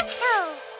Let's go.